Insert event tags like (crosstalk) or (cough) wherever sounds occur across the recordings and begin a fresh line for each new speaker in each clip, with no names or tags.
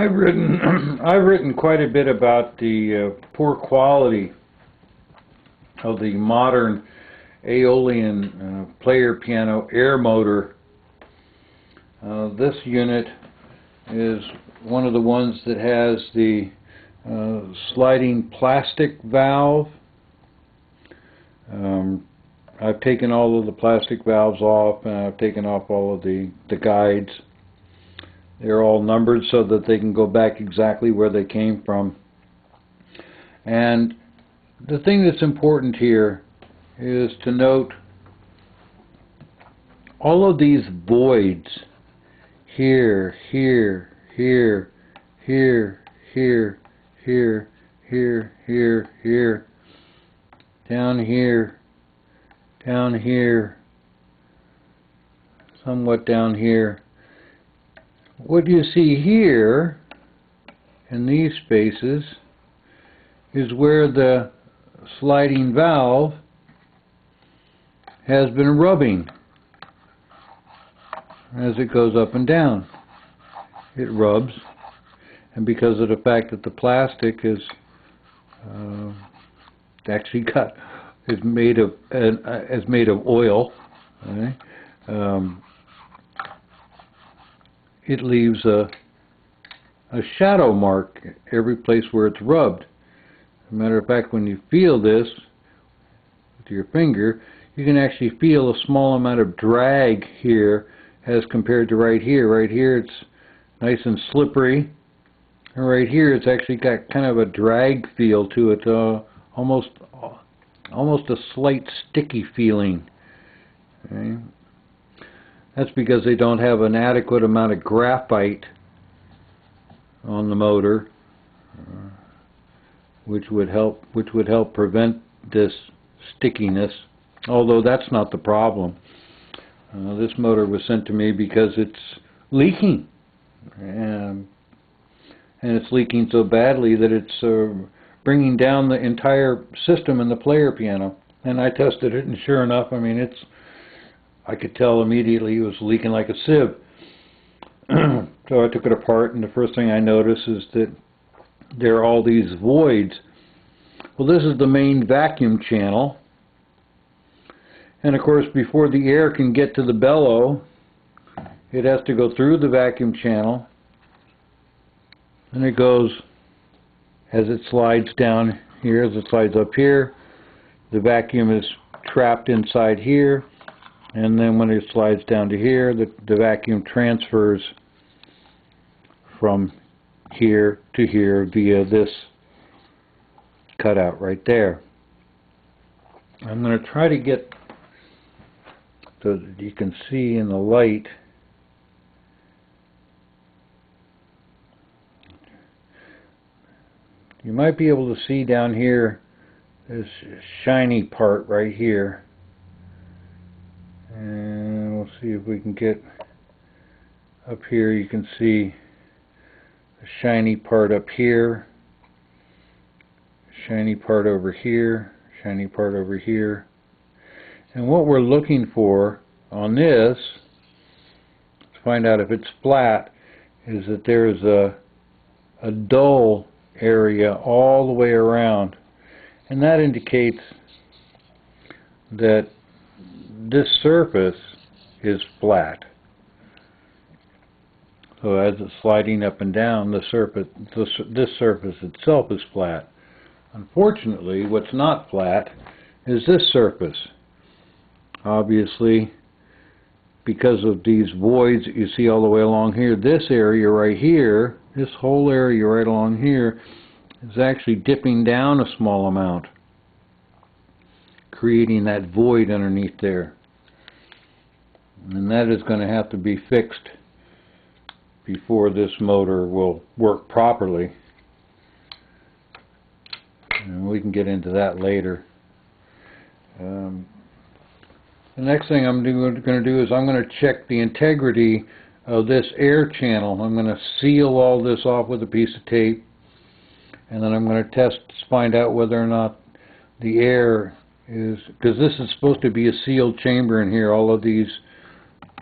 I've written (clears throat) I've written quite a bit about the uh, poor quality of the modern Aeolian uh, player piano air motor. Uh, this unit is one of the ones that has the uh, sliding plastic valve. Um, I've taken all of the plastic valves off and I've taken off all of the, the guides. They're all numbered so that they can go back exactly where they came from. And the thing that's important here is to note all of these voids here, here, here, here, here, here, here, here, here, down here, down here, somewhat down here. What you see here in these spaces is where the sliding valve has been rubbing as it goes up and down. It rubs, and because of the fact that the plastic is uh, actually got is made of uh, is made of oil, um, it leaves a a shadow mark every place where it's rubbed. As a matter of fact, when you feel this with your finger, you can actually feel a small amount of drag here as compared to right here. Right here it's nice and slippery. And right here it's actually got kind of a drag feel to it, uh, almost almost a slight sticky feeling. Okay. That's because they don't have an adequate amount of graphite on the motor, uh, which would help which would help prevent this stickiness. Although that's not the problem. Uh, this motor was sent to me because it's leaking. And, and it's leaking so badly that it's uh, bringing down the entire system in the player piano. And I tested it, and sure enough, I mean, it's, I could tell immediately it was leaking like a sieve. (clears throat) so I took it apart, and the first thing I noticed is that there are all these voids. Well, this is the main vacuum channel and of course, before the air can get to the bellow, it has to go through the vacuum channel. And it goes, as it slides down here, as it slides up here, the vacuum is trapped inside here. And then when it slides down to here, the, the vacuum transfers from here to here via this cutout right there. I'm going to try to get so that you can see in the light you might be able to see down here this shiny part right here and we'll see if we can get up here you can see the shiny part up here shiny part over here shiny part over here and what we're looking for on this, to find out if it's flat, is that there is a, a dull area all the way around. And that indicates that this surface is flat. So as it's sliding up and down, the surface, this, this surface itself is flat. Unfortunately, what's not flat is this surface obviously because of these voids that you see all the way along here this area right here this whole area right along here is actually dipping down a small amount creating that void underneath there. And that is going to have to be fixed before this motor will work properly. And we can get into that later. Um, the next thing I'm going to do is I'm going to check the integrity of this air channel. I'm going to seal all this off with a piece of tape. And then I'm going to test find out whether or not the air is because this is supposed to be a sealed chamber in here all of these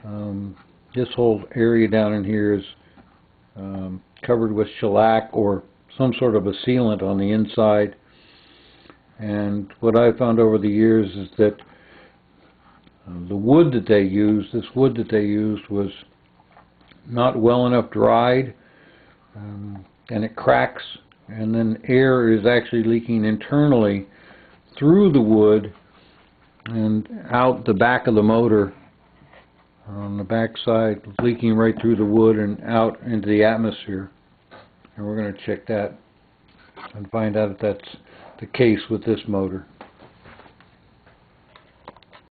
um, this whole area down in here is um, covered with shellac or some sort of a sealant on the inside. And what I found over the years is that uh, the wood that they used, this wood that they used was not well enough dried, um, and it cracks, and then air is actually leaking internally through the wood and out the back of the motor on the back side, leaking right through the wood and out into the atmosphere. And we're going to check that and find out if that's the case with this motor.